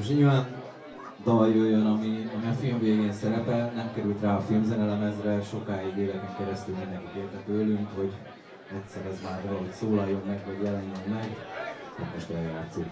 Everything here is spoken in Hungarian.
És dal jöjjön, ami, ami a film végén szerepel, nem került rá a filmzenelemezre, sokáig éveken keresztül mindenki kérte tőlünk, hogy egyszer ez már valahogy szólaljon meg, vagy jelenjen meg. Hát most eljátszunk.